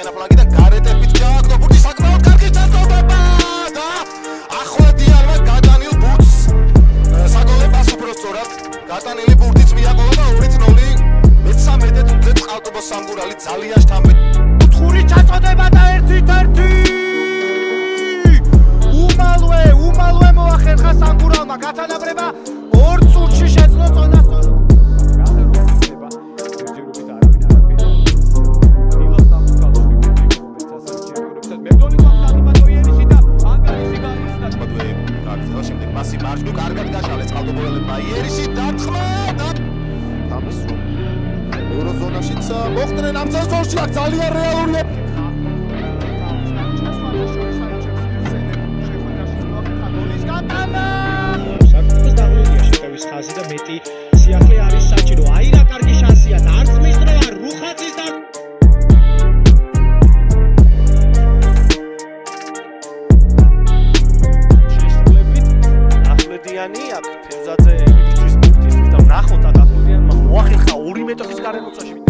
შენ აფლაგი და გარეტებით გააგდო ბურთი საკმაოდ კარგი ჩაწოდება და ახვლედიანმა გადანილ ბურთს. საგოლე პასი უფრო სწორად გატანილი ბურთიც მიაყოლა და 2-0 მეცამეტედ უძე წყალტუბო სამგურალი ძალიან შთამბე ოთხური ჩაწოდება და 1-1 უმალვე უმალვე მოახერხა სამგურალმა გათალ იერიში დათხრა და ამის ევროზონაშიც მოხდნენ ამ წელს აქ ძალიან რეალურია საქართველოს დაღლილია შეტევის ხაზი და მეტი სიახლე არის საჭირო. აი რა კარგი შანსია და არც მისდროა რუხაძის და აქ თევზაძე იბიჭის პუნქტის და ნახოთ აქ ახმედიანი მოახერხა 2 მეტრის გარემოცვაში